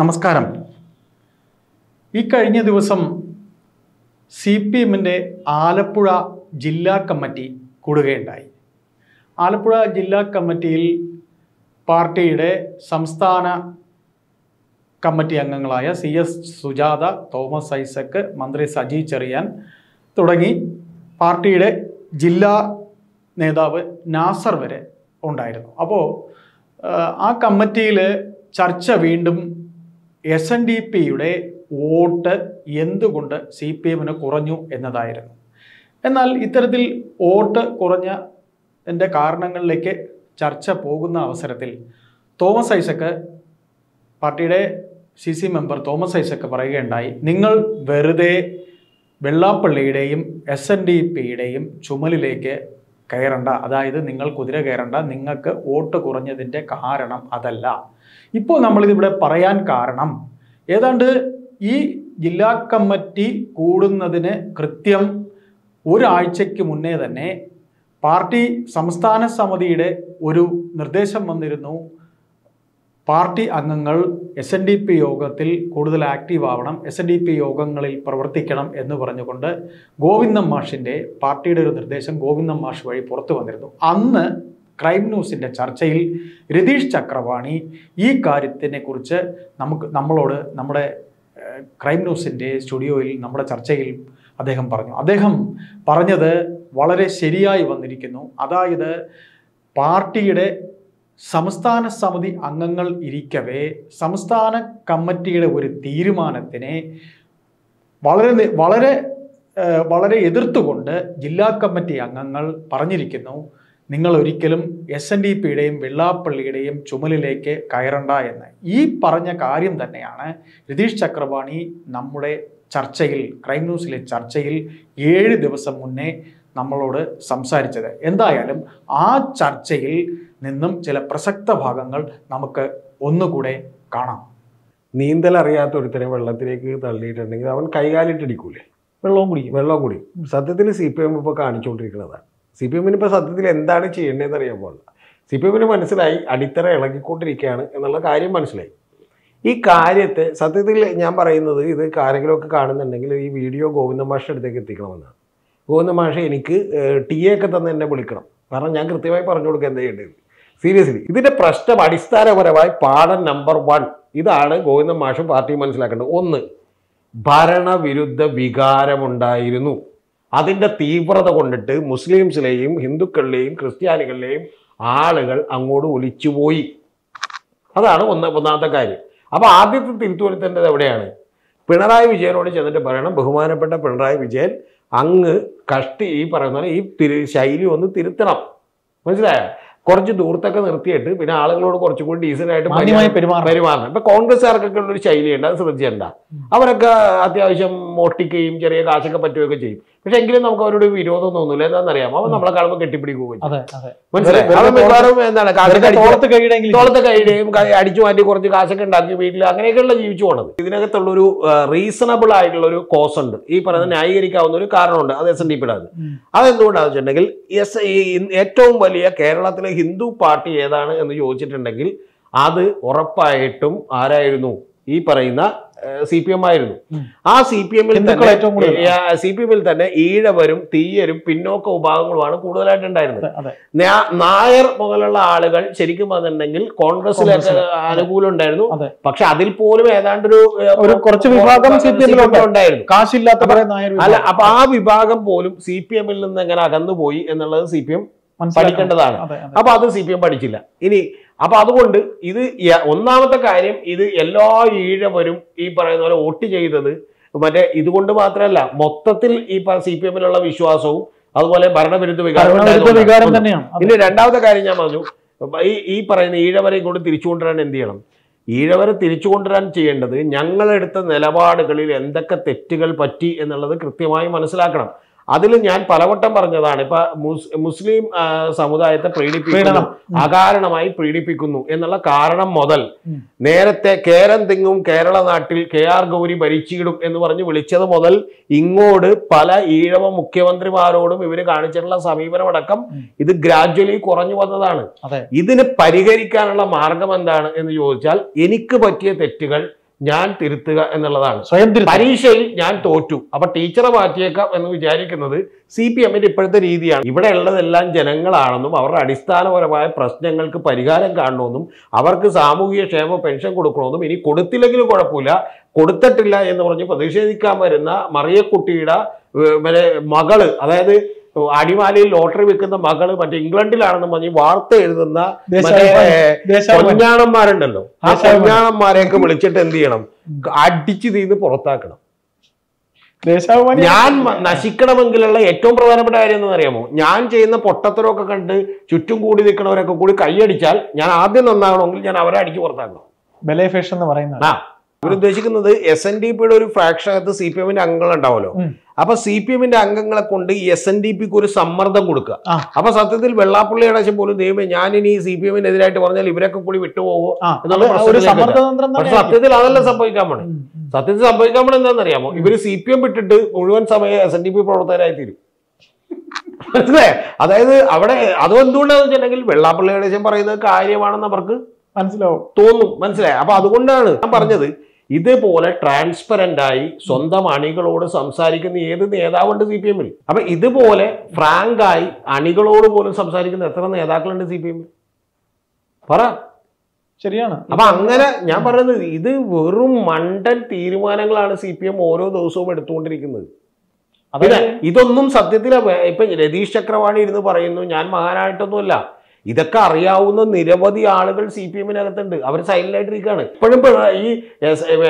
നമസ്കാരം. ഈ കഴിഞ്ഞ ദിവസം സി പി എമ്മിന്റെ ആലപ്പുഴ ജില്ലാ കമ്മിറ്റി കൂടുകയുണ്ടായി. ആലപ്പുഴ ജില്ലാ കമ്മിറ്റിയിൽ പാർട്ടിയുടെ സംസ്ഥാന കമ്മിറ്റി അംഗങ്ങളായ സി എസ് സുജാത തോമസ് ഐസക്ക് മന്ത്രി സജി ചെറിയാൻ തുടങ്ങി പാർട്ടിയുടെ ജില്ലാ നേതാവ് നാസർ വരെ ഉണ്ടായിരുന്നു. അപ്പോൾ ആ കമ്മിറ്റിയിൽ ചർച്ച വീണ്ടും എസ് എൻ ഡി പിയുടെ വോട്ട് എന്തുകൊണ്ട് സി പി എമ്മിന് കുറഞ്ഞു എന്നതായിരുന്നു. എന്നാൽ ഇത്തരത്തിൽ വോട്ട് കുറഞ്ഞതിന്റെ കാരണങ്ങളിലേക്ക് ചർച്ച പോകുന്ന അവസരത്തിൽ തോമസ് ഐസക്ക് പാർട്ടിയുടെ C C member Thomas Isaac പറയുകയുണ്ടായി നിങ്ങൾ വെറുതെ വെള്ളാപ്പള്ളിയുടെയും എസ് എൻ ഡി പിയുടെയും ചുമലിലേക്ക് കയറണ്ട. അതായത് നിങ്ങൾ കുതിര കയറണ്ട. നിങ്ങൾക്ക് വോട്ട് കുറഞ്ഞതിന്റെ കാരണം അതല്ല. ഇപ്പോൾ നമ്മളിതിവിടെ പറയാൻ കാരണം ഏതാണ്ട് ഈ ജില്ലാ കമ്മിറ്റി കൂടുന്നതിന് കൃത്യം ഒരാഴ്ചയ്ക്ക് മുന്നേ തന്നെ പാർട്ടി സംസ്ഥാന സമിതിയുടെ ഒരു നിർദ്ദേശം വന്നിരുന്നു. പാർട്ടി അംഗങ്ങൾ എസ് എൻ ഡി പി യോഗത്തിൽ കൂടുതൽ ആക്റ്റീവ് ആവണം എസ് എൻ ഡി പി യോഗങ്ങളിൽ പ്രവർത്തിക്കണം എന്ന് പറഞ്ഞുകൊണ്ട് ഗോവിന്ദം മാഷിന്റെ പാർട്ടിയുടെ ഒരു നിർദ്ദേശം ഗോവിന്ദം മാഷ് വഴി പുറത്തു വന്നിരുന്നു. അന്ന് ക്രൈം ന്യൂസിന്റെ ചർച്ചയിൽ രതീഷ് ചക്രവാണി ഈ കാര്യത്തിനെ കുറിച്ച് നമുക്ക് നമ്മളോട് നമ്മുടെ ക്രൈം ന്യൂസിന്റെ സ്റ്റുഡിയോയിൽ നമ്മുടെ ചർച്ചയിൽ അദ്ദേഹം പറഞ്ഞു. അദ്ദേഹം പറഞ്ഞത് വളരെ ശരിയായി വന്നിരിക്കുന്നു. അതായത് പാർട്ടിയുടെ സംസ്ഥാന സമിതി അംഗങ്ങൾ ഇരിക്കവേ സംസ്ഥാന കമ്മിറ്റിയുടെ ഒരു തീരുമാനത്തിനെ വളരെ വളരെ വളരെ എതിർത്തുകൊണ്ട് ജില്ലാ കമ്മിറ്റി അംഗങ്ങൾ പറഞ്ഞിരിക്കുന്നു നിങ്ങൾ ഒരിക്കലും എസ് എൻ ഡി പിയുടെയും വെള്ളാപ്പള്ളിയുടെയും ചുമലിലേക്ക് കയറണ്ട എന്ന്. ഈ പറഞ്ഞ കാര്യം തന്നെയാണ് രതീഷ് ചക്രവാണി നമ്മുടെ ചർച്ചയിൽ ക്രൈം ന്യൂസിലെ ചർച്ചയിൽ ഏഴ് ദിവസം മുന്നേ നമ്മളോട് സംസാരിച്ചത്. എന്തായാലും ആ ചർച്ചയിൽ നിന്നും ചില പ്രസക്ത ഭാഗങ്ങൾ നമുക്ക് ഒന്നുകൂടെ കാണാം. നീന്തൽ അറിയാത്ത ഒരുത്തരെ വെള്ളത്തിലേക്ക് തള്ളിയിട്ടുണ്ടെങ്കിൽ അവൻ കൈകാലിട്ടിടിക്കൂലേ? വെള്ളവും കുടിക്കും. വെള്ളവും കുടി സത്യത്തിൽ സി പി എം ഇപ്പോൾ കാണിച്ചുകൊണ്ടിരിക്കുന്നതാണ്. സി പി എമ്മിന് ഇപ്പോൾ സത്യത്തിൽ എന്താണ് ചെയ്യേണ്ടതെന്ന് അറിയാൻ പാടില്ല. സി പി എമ്മിന് മനസ്സിലായി അടിത്തറ ഇളകിക്കൊണ്ടിരിക്കുകയാണ് എന്നുള്ള കാര്യം മനസ്സിലായി. ഈ കാര്യത്തെ സത്യത്തിൽ ഞാൻ പറയുന്നത് ഇത് ആരെങ്കിലുമൊക്കെ കാണുന്നുണ്ടെങ്കിൽ ഈ വീഡിയോ ഗോവിന്ദ മാഷ അടുത്തേക്ക് എത്തിക്കണമെന്നാണ്. ഗോവിന്ദ മാഷ എനിക്ക് ടി എ ഒക്കെ തന്നെ എന്നെ വിളിക്കണം. കാരണം ഞാൻ കൃത്യമായി പറഞ്ഞു കൊടുക്കുക എന്താ ചെയ്യേണ്ടത്? സീരിയസ്ലി ഇതിന്റെ പ്രശ്നം അടിസ്ഥാനപരമായി പാഠം നമ്പർ വൺ ഇതാണ് ഗോവിന്ദൻ മാഷ് പാർട്ടി മനസ്സിലാക്കേണ്ടത്. ഒന്ന് ഭരണവിരുദ്ധ വികാരമുണ്ടായിരുന്നു. അതിന്റെ തീവ്രത കൊണ്ടിട്ട് മുസ്ലിംസിലെയും ഹിന്ദുക്കളിലെയും ക്രിസ്ത്യാനികളിലെയും ആളുകൾ അങ്ങോട്ട് ഒലിച്ചുപോയി. അതാണ് ഒന്ന് ഒന്നാമത്തെ കാര്യം. അപ്പോൾ ആദ്യത്തെ തിരുത്തുവരുത്തേണ്ടത് എവിടെയാണ്? പിണറായി വിജയനോട് ചെന്നിട്ട് പറയണം ബഹുമാനപ്പെട്ട പിണറായി വിജയൻ അങ്ങ് കഷ്ടി ഈ പറയുന്ന ഈ തിരു ശൈലി ഒന്ന് തിരുത്തണം. മനസ്സിലായോ? കുറച്ച് ദൂരത്തൊക്കെ നിർത്തിയിട്ട് പിന്നെ ആളുകളോട് കുറച്ചും കൂടി ഡീസന്റ് ആയിട്ട് പെരുമാറണം. ഇപ്പൊ കോൺഗ്രസ്സുകാർക്കൊക്കെ ഉള്ള ഒരു ശൈലിയുണ്ട് അത് ശ്രദ്ധിച്ചേണ്ട. അവരൊക്കെ അത്യാവശ്യം മോഷ്ടിക്കുകയും ചെറിയ കാശൊക്കെ പറ്റുകയൊക്കെ ചെയ്യും. പക്ഷെ എങ്കിലും നമുക്ക് അവരോട് വിരോധം തോന്നില്ല അറിയാം അവൻ നമ്മളെ കാണുമ്പോൾ കെട്ടിപ്പിടിക്കുകയും മനസ്സിലായി? എന്താണ് അടിച്ച് തോളത്ത് കൈയുടെയും മാറ്റി കുറച്ച് കാശൊക്കെ ഉണ്ടാക്കി വീട്ടിൽ അങ്ങനെയൊക്കെയുള്ള ജീവിച്ചു പോണത്. ഇതിനകത്തുള്ള ഒരു റീസണബിൾ ആയിട്ടുള്ള ഒരു കോസ് ഉണ്ട്. ഈ പറയുന്ന ന്യായീകരിക്കാവുന്ന ഒരു കാരണമുണ്ട്. അത് എസ് എൻ ഡി പിയുടെ അത്. അതെന്തുകൊണ്ടാണെന്ന് വെച്ചിട്ടുണ്ടെങ്കിൽ എസ് ഏറ്റവും വലിയ കേരളത്തിലെ ഹിന്ദു പാർട്ടി ഏതാണ് എന്ന് ചോദിച്ചിട്ടുണ്ടെങ്കിൽ അത് ഉറപ്പായിട്ടും ആരായിരുന്നു ഈ പറയുന്ന സി പി എം ആയിരുന്നു ആ സി പി എമ്മിൽ. സി പി എമ്മിൽ തന്നെ ഈഴവരും തീയരും പിന്നോക്ക വിഭാഗങ്ങളുമാണ് കൂടുതലായിട്ട് ഉണ്ടായിരുന്നത് നായർ മുതലുള്ള ആളുകൾ ശരിക്കും പറഞ്ഞിട്ടുണ്ടെങ്കിൽ കോൺഗ്രസിലെ. അനുകൂലം ഉണ്ടായിരുന്നു പക്ഷെ അതിൽ പോലും ഏതാണ്ടൊരു ഒരു കുറച്ച് വിഭാഗം സി പി ഉണ്ടായിരുന്നു കാശില്ലാത്ത അല്ല. അപ്പൊ ആ വിഭാഗം പോലും സി പി എമ്മിൽ നിന്ന് എങ്ങനെ അകന്നുപോയി എന്നുള്ളത് സി പി എം. പഠിക്കേണ്ടതാണ്. അപ്പൊ അത് സി പി എം പഠിച്ചില്ല. ഇനി അപ്പൊ അതുകൊണ്ട് ഇത് ഒന്നാമത്തെ കാര്യം ഇത് എല്ലാ ഈഴവരും ഈ പറയുന്ന പോലെ വോട്ട് ചെയ്തത് മറ്റേ ഇതുകൊണ്ട് മാത്രമല്ല മൊത്തത്തിൽ ഈ സി പി എമ്മിലുള്ള വിശ്വാസവും അതുപോലെ ഭരണവിരുദ്ധ വികാരം തന്നെയാണ്. ഇനി രണ്ടാമത്തെ കാര്യം ഞാൻ പറഞ്ഞു ഈ ഈ പറയുന്ന ഈഴവരെ കൊണ്ട് തിരിച്ചു കൊണ്ടുവരാൻ എന്ത് ചെയ്യണം? ഈഴവരെ തിരിച്ചു കൊണ്ടുവരാൻ ചെയ്യേണ്ടത് ഞങ്ങളെടുത്ത നിലപാടുകളിൽ എന്തൊക്കെ തെറ്റുകൾ പറ്റി എന്നുള്ളത് കൃത്യമായി മനസ്സിലാക്കണം. അതിൽ ഞാൻ പലവട്ടം പറഞ്ഞതാണ്. ഇപ്പൊ മുസ്ലിം സമുദായത്തെ പ്രീണിപ്പിക്കണം. അകാരണമായി പ്രീണിപ്പിക്കുന്നു എന്നുള്ള കാരണം മുതൽ നേരത്തെ കേരം തിങ്ങും കേരള നാട്ടിൽ കെ ആർ ഗൗരി ഭരിച്ചിടും എന്ന് പറഞ്ഞ് വിളിച്ചത് മുതൽ ഇങ്ങോട്ട് പല ഈഴവ മുഖ്യമന്ത്രിമാരോടും ഇവർ കാണിച്ചിട്ടുള്ള സമീപനമടക്കം ഇത് ഗ്രാജ്വലി കുറഞ്ഞു വന്നതാണ്. ഇതിന് പരിഹരിക്കാനുള്ള മാർഗം എന്താണ് എന്ന് ചോദിച്ചാൽ എനിക്ക് പറ്റിയ തെറ്റുകൾ ഞാൻ തിരുത്തുക എന്നുള്ളതാണ്. സ്വയം. പരീക്ഷയിൽ ഞാൻ തോറ്റു. അപ്പൊ ടീച്ചറെ മാറ്റിയേക്കാം എന്ന് വിചാരിക്കുന്നത് സി പി എമ്മിന്റെ ഇപ്പോഴത്തെ രീതിയാണ്. ഇവിടെ ഉള്ളതെല്ലാം ജനങ്ങളാണെന്നും അവരുടെ അടിസ്ഥാനപരമായ പ്രശ്നങ്ങൾക്ക് പരിഹാരം കാണണമെന്നും അവർക്ക് സാമൂഹിക ക്ഷേമ പെൻഷൻ കൊടുക്കണമെന്നും ഇനി കൊടുത്തില്ലെങ്കിലും കുഴപ്പമില്ല. കൊടുത്തിട്ടില്ല എന്ന് പറഞ്ഞ് പ്രതിഷേധിക്കാൻ വരുന്ന മറിയക്കുട്ടിയുടെ മകൾ അതായത് അടിമാലിയിൽ ലോട്ടറി വെക്കുന്ന മകൾ മറ്റേ ഇംഗ്ലണ്ടിലാണെന്ന് പറഞ്ഞ് വാർത്ത എഴുതുന്ന പൊഞ്ഞാണന്മാരുണ്ടല്ലോ. ആ പൊഞ്ഞാണന്മാരെയൊക്കെ വിളിച്ചിട്ട് എന്ത് ചെയ്യണം? അടിച്ചു തീന്ന് പുറത്താക്കണം. ഞാൻ നശിക്കണമെങ്കിലുള്ള ഏറ്റവും പ്രധാനപ്പെട്ട കാര്യം എന്താണെന്ന് അറിയാമോ? ഞാൻ ചെയ്യുന്ന പൊട്ടത്തരമൊക്കെ കണ്ട് ചുറ്റും കൂടി നിൽക്കുന്നവരൊക്കെ കൂടി കൈയടിച്ചാൽ ഞാൻ ആദ്യം നന്നാകണമെങ്കിൽ ഞാൻ അവരെ അടിച്ചു പുറത്താക്കണം. ബലേഫേഷൻ എന്ന് പറയുന്നത്. ഇവരുദ്ദേശിക്കുന്നത് എസ് എൻ ഡി പിയുടെ ഒരു ഫ്രാക്ഷൻ അകത്ത് സി പി എമ്മിന്റെ അംഗങ്ങൾ ഉണ്ടാവുമല്ലോ. അപ്പൊ സി പി എമ്മിന്റെ അംഗങ്ങളെ കൊണ്ട് എസ് എൻ ഡി പിക്ക് ഒരു സമ്മർദ്ദം കൊടുക്കുക. അപ്പൊ സത്യത്തിൽ വെള്ളാപ്പള്ളി അടച്ചം പോലും ദൈവമേ ഞാൻ ഇനി സി പി എമ്മിനെതിരായിട്ട് പറഞ്ഞാൽ ഇവരൊക്കെ കൂടി വിട്ടുപോകുമോ? എന്നുള്ള സത്യത്തിൽ അതല്ല സംഭവിക്കാൻ പോണേ. സത്യത്തിൽ സംഭവിക്കാൻ പോണേ എന്താണെന്നറിയാമോ? ഇവർ സി പി എം വിട്ടിട്ട് മുഴുവൻ സമയം എസ് എൻ ഡി പി പ്രവർത്തകരായി തീരും. മനസ്സിലായേ? അതായത് അവിടെ അതും എന്തുകൊണ്ടാന്ന് വെച്ചിട്ടുണ്ടെങ്കിൽ വെള്ളാപ്പള്ളി അടച്ചം പറയുന്നത് കാര്യമാണെന്ന് അവർക്ക് മനസ്സിലാവും. തോന്നും. മനസ്സിലായി? അപ്പൊ അതുകൊണ്ടാണ് ഞാൻ പറഞ്ഞത് ഇതുപോലെ ട്രാൻസ്പെറന്റ് ആയി സ്വന്തം അണികളോട് സംസാരിക്കുന്ന ഏത് നേതാവുണ്ട് സി പി എമ്മിൽ അപ്പൊ ഇതുപോലെ ഫ്രാങ്ക് ആയി അണികളോട് പോലും സംസാരിക്കുന്ന എത്ര നേതാക്കളുണ്ട് സി പി എമ്മിൽ പറ. ശരിയാണ്. അപ്പൊ അങ്ങനെ ഞാൻ പറയുന്നത് ഇത് വെറും മണ്ടൻ തീരുമാനങ്ങളാണ് സി പി എം ഓരോ ദിവസവും എടുത്തുകൊണ്ടിരിക്കുന്നത്. അതെ ഇതൊന്നും സത്യത്തിൽ ഇപ്പൊ രതീഷ് ചക്രവാണി ഇരുന്ന് പറയുന്നു ഞാൻ മഹാനായിട്ടൊന്നുമല്ല. ഇതൊക്കെ അറിയാവുന്ന നിരവധി ആളുകൾ സി പി എമ്മിനകത്തുണ്ട്. അവർ സൈലന്റ് ആയിട്ടിരിക്കുകയാണ് ഇപ്പോഴും ഈ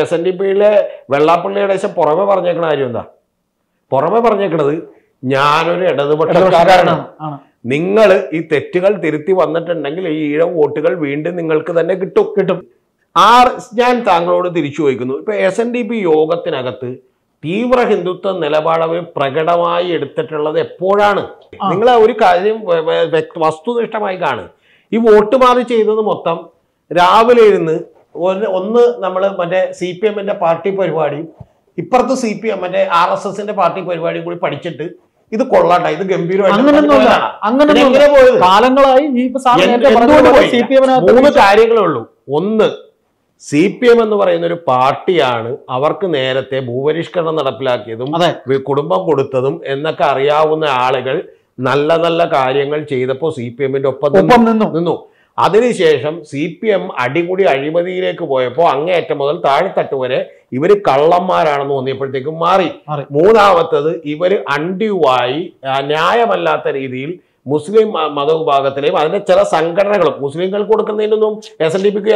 എസ് എൻ ഡി പിയിലെ വെള്ളാപ്പള്ളിയുടെ ശേഷം പുറമെ പറഞ്ഞേക്കണ കാര്യം എന്താ? പുറമെ പറഞ്ഞേക്കണത് ഞാനൊരു ഇടതുപക്ഷക്കാരനാണ്. നിങ്ങൾ ഈ തെറ്റുകൾ തിരുത്തി വന്നിട്ടുണ്ടെങ്കിൽ ഈ ഈഴം വോട്ടുകൾ വീണ്ടും നിങ്ങൾക്ക് തന്നെ കിട്ടും. കിട്ടും. ആർ ഞാൻ താങ്കളോട് തിരിച്ചു ചോദിക്കുന്നു. ഇപ്പൊ എസ് എൻ ഡി പി യോഗത്തിനകത്ത് തീവ്ര ഹിന്ദുത്വ നിലപാട് പ്രകടമായി എടുത്തിട്ടുള്ളത് എപ്പോഴാണ്? നിങ്ങൾ ഒരു കാര്യം വസ്തുനിഷ്ഠമായി കാണും. ഈ വോട്ട് മാറി ചെയ്തത് മൊത്തം രാവിലെ ഇരുന്ന് ഒന്ന് നമ്മൾ മറ്റേ സി പി എമ്മിന്റെ പാർട്ടി പരിപാടി ഇപ്പുറത്ത് സി പി എം മറ്റേ ആർ എസ് എസിന്റെ പാർട്ടി പരിപാടിയും കൂടി പഠിച്ചിട്ട് ഇത് കൊള്ളാണ്ട ഇത് ഗംഭീരമായിട്ട് കാലങ്ങളായി മൂന്ന് കാര്യങ്ങളേ ഉള്ളൂ. ഒന്ന് സി പി എം എന്ന് പറയുന്ന ഒരു പാർട്ടിയാണ് അവർക്ക് നേരത്തെ ഭൂപരിഷ്കരണം നടപ്പിലാക്കിയതും കുടുംബം കൊടുത്തതും എന്നൊക്കെ അറിയാവുന്ന ആളുകൾ നല്ല നല്ല കാര്യങ്ങൾ ചെയ്തപ്പോൾ സി പി എമ്മിന്റെ ഒപ്പം നിന്നു. അതിനുശേഷം സി പി എം അടിമുടി അഴിമതിയിലേക്ക് പോയപ്പോൾ അങ്ങേയറ്റം മുതൽ താഴെത്തട്ട് വരെ ഇവർ കള്ളന്മാരാണെന്ന് തോന്നിയപ്പോഴത്തേക്കും മാറി. മൂന്നാമത്തത് ഇവർ അൺഡ്യൂവായി ന്യായമല്ലാത്ത രീതിയിൽ മുസ്ലിം മതവിഭാഗത്തിലെയും അതിന്റെ ചില സംഘടനകളും മുസ്ലിങ്ങൾക്ക് കൊടുക്കുന്നതിനൊന്നും എസ് എൻ ഡി പിക്ക്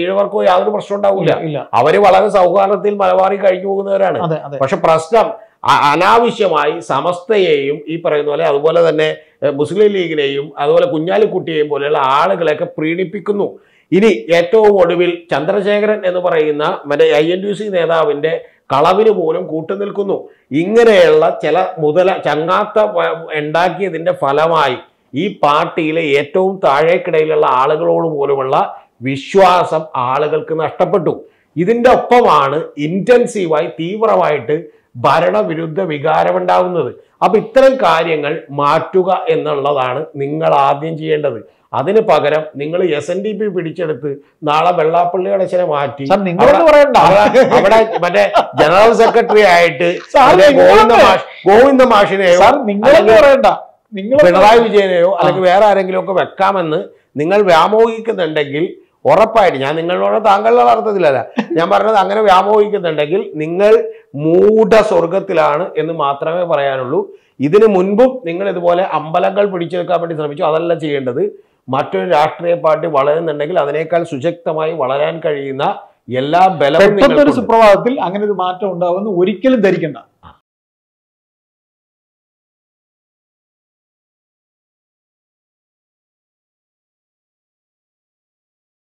ഈഴവർക്കോ യാതൊരു പ്രശ്നം ഉണ്ടാവില്ല. അവർ വളരെ സൗഹാർദ്ദത്തിൽ മലബാറി കഴിഞ്ഞു പോകുന്നവരാണ്. പക്ഷെ പ്രശ്നം അനാവശ്യമായി സമസ്തയെയും ഈ പറയുന്ന പോലെ അതുപോലെ തന്നെ മുസ്ലിം ലീഗിനെയും അതുപോലെ കുഞ്ഞാലിക്കുട്ടിയെയും പോലെയുള്ള ആളുകളെയൊക്കെ പ്രീണിപ്പിക്കുന്നു. ഇനി ഏറ്റവും ഒടുവിൽ ചന്ദ്രശേഖരൻ എന്ന് പറയുന്ന മറ്റേ ഐ എൻ ഡി സി നേതാവിന്റെ കളവിന് പോലും കൂട്ടുനിൽക്കുന്നു. ഇങ്ങനെയുള്ള ചില മുതല ചങ്ങാത്ത ഉണ്ടാക്കിയതിന്റെ ഫലമായി ഈ പാർട്ടിയിലെ ഏറ്റവും താഴേക്കിടയിലുള്ള ആളുകളോട് പോലുമുള്ള വിശ്വാസം ആളുകൾക്ക് നഷ്ടപ്പെട്ടു. ഇതിന്റെ ഒപ്പമാണ് ഇന്റൻസീവായി തീവ്രമായിട്ട് ഭരണവിരുദ്ധ വികാരമുണ്ടാവുന്നത് അപ്പൊ ഇത്തരം കാര്യങ്ങൾ മാറ്റുക എന്നുള്ളതാണ് നിങ്ങൾ ആദ്യം ചെയ്യേണ്ടത്. അതിന് പകരം നിങ്ങൾ എസ് എൻ ഡി പി പിടിച്ചെടുത്ത് നാളെ വെള്ളാപ്പള്ളി അടച്ചനെ മാറ്റി. അവിടെ മറ്റേ ജനറൽ സെക്രട്ടറി ആയിട്ട് ഗോവിന്ദ മാഷ് ഗോവിന്ദ മാഷിനെയോ പിണറായി വിജയനെയോ അല്ലെങ്കിൽ വേറെ ആരെങ്കിലും ഒക്കെ വെക്കാമെന്ന് നിങ്ങൾ വ്യാമോഹിക്കുന്നുണ്ടെങ്കിൽ ഉറപ്പായിട്ട്. ഞാൻ നിങ്ങളോട് താങ്കളുടെ അർത്ഥത്തിലല്ല. ഞാൻ പറഞ്ഞത് അങ്ങനെ വ്യാമോഹിക്കുന്നുണ്ടെങ്കിൽ നിങ്ങൾ മൂഢ സ്വർഗത്തിലാണ് എന്ന് മാത്രമേ പറയാനുള്ളൂ. ഇതിനു മുൻപും നിങ്ങൾ ഇതുപോലെ അമ്പലങ്ങൾ പിടിച്ചെടുക്കാൻ വേണ്ടി ശ്രമിച്ചു. അതല്ല ചെയ്യേണ്ടത്. മറ്റൊരു രാഷ്ട്രീയ പാർട്ടി വളരുന്നുണ്ടെങ്കിൽ അതിനേക്കാൾ സുശക്തമായി വളരാൻ കഴിയുന്ന എല്ലാ ബലവും. സുപ്രഭാതത്തിൽ അങ്ങനെ ഒരു മാറ്റം ഉണ്ടാവുമെന്ന് ഒരിക്കലും ധരിക്കണ്ട.